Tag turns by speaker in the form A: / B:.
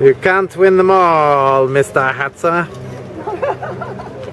A: You can't win them all, Mr. Hatzer.